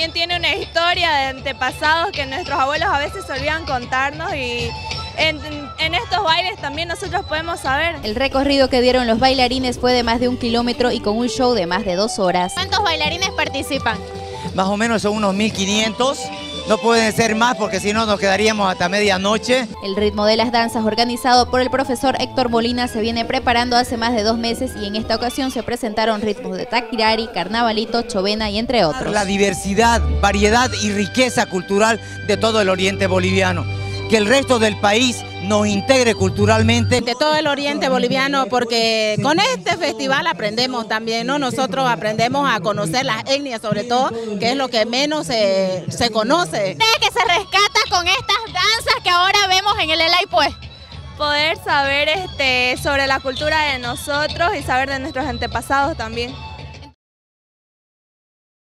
también tiene una historia de antepasados que nuestros abuelos a veces solían contarnos y en, en, estos bailes también nosotros podemos saber. El recorrido que dieron los bailarines fue de más de un kilómetro y con un show de más de dos horas. ¿Cuántos bailarines participan? Más o menos son unos 1500 no pueden ser más porque si no nos quedaríamos hasta medianoche. El ritmo de las danzas organizado por el profesor Héctor Molina se viene preparando hace más de dos meses y en esta ocasión se presentaron ritmos de taquirari, carnavalito, chovena y entre otros. La diversidad, variedad y riqueza cultural de todo el oriente boliviano. Que el resto del país nos integre culturalmente. De todo el oriente boliviano, porque con este festival aprendemos también, ¿no? Nosotros aprendemos a conocer las etnias, sobre todo, que es lo que menos se, se conoce. ¿Qué que se rescata con estas danzas que ahora vemos en el ELAI, pues? Poder saber este, sobre la cultura de nosotros y saber de nuestros antepasados también.